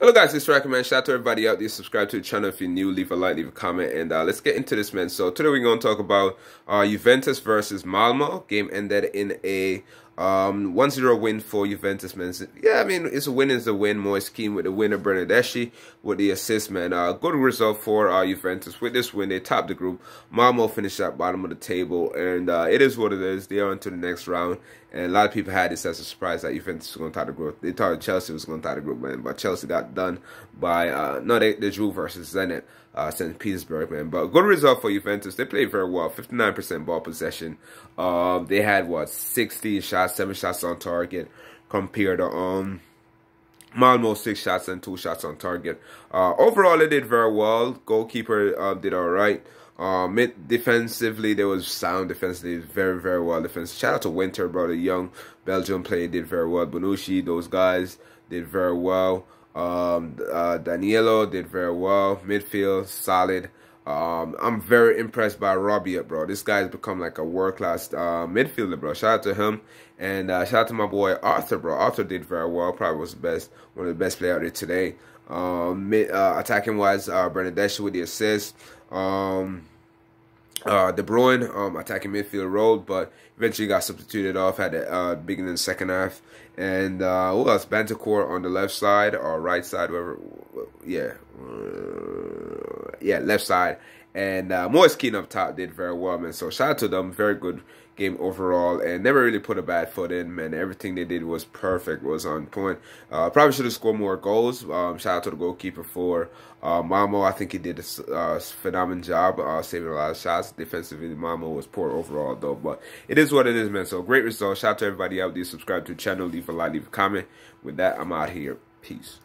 Hello guys, it's Racker man. Shout out to everybody out there. Subscribe to the channel if you're new. Leave a like, leave a comment, and uh, let's get into this, man. So today we're going to talk about uh, Juventus versus Malmo. Game ended in a 1-0 um, win for Juventus, man. Yeah, I mean, it's a win is a win. Moise Kean with the winner, Bernardeschi with the assist, man. Uh, good result for uh, Juventus. With this win, they topped the group. Malmo finished at bottom of the table, and uh, it is what it is. They are into the next round, and a lot of people had this as a surprise that Juventus was going to top the group. They thought Chelsea was going to top the group, man, but Chelsea got done by, uh, no, they, they drew versus Zenit uh, St. Petersburg, man. But good result for Juventus. They played very well. 59% ball possession. Um, they had, what, 60 shots, 7 shots on target compared to um, Malmo, 6 shots and 2 shots on target. Uh, overall, they did very well. Goalkeeper uh, did all right. Um, it, defensively, there was sound defensively, very, very well defense. Shout out to Winter, brother, young Belgian player did very well. Bonucci, those guys did very well. Um, uh, Danilo did very well. Midfield, solid. Um, I'm very impressed by Rabiot, bro. This guy's become like a world class uh, midfielder, bro. Shout out to him, and uh, shout out to my boy Arthur, bro. Arthur did very well. Probably was the best, one of the best players out there today. Um, uh, attacking wise, uh, Bernardeschi with the assist. Um, uh, De Bruyne, um, attacking midfield role, but eventually got substituted off at the uh, beginning of the second half. And uh, who else? Bentancur on the left side or right side, whatever. Yeah, yeah, left side. And uh, Moise Kean up top did very well, man. So shout out to them. Very good game overall and never really put a bad foot in, man. Everything they did was perfect, was on point. Uh, probably should have scored more goals. Um, shout out to the goalkeeper for uh, Malmo. I think he did a uh, phenomenal job uh, saving a lot of shots. Defensively, Malmo was poor overall, though. But it is what it is, man. So great result. Shout out to everybody out there. Subscribe to the channel. Leave a like, leave a comment. With that, I'm out here. Peace.